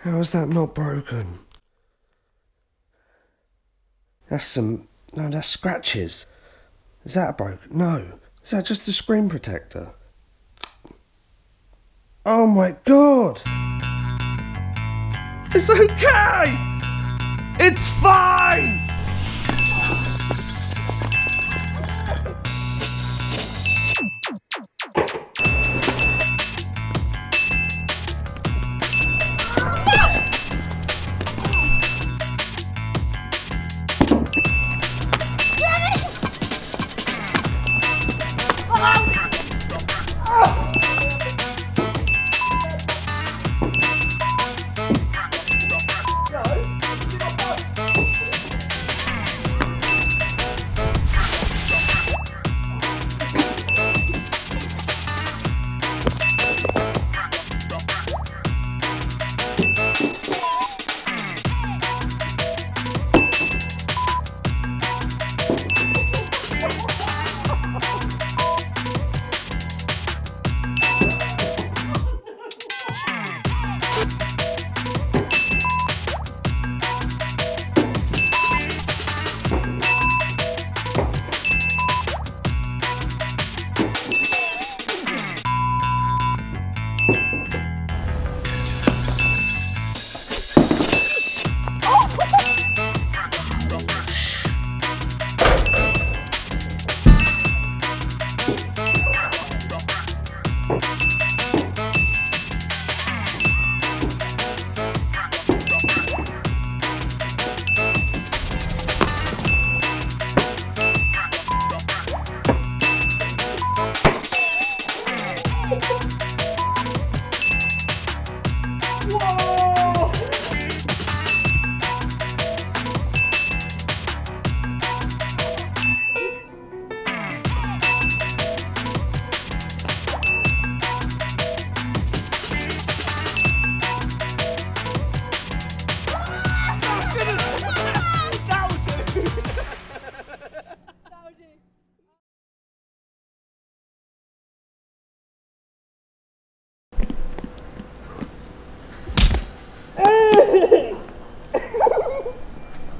How is that not broken? That's some. No, that's scratches. Is that broken? No. Is that just a screen protector? Oh my god! It's okay! It's fine!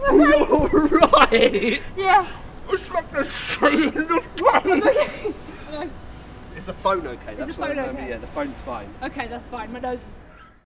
Alright! Yeah. It's like the shit in the phone! Is the phone okay? That's the phone okay? Yeah, the phone's fine. Okay, that's fine. My nose is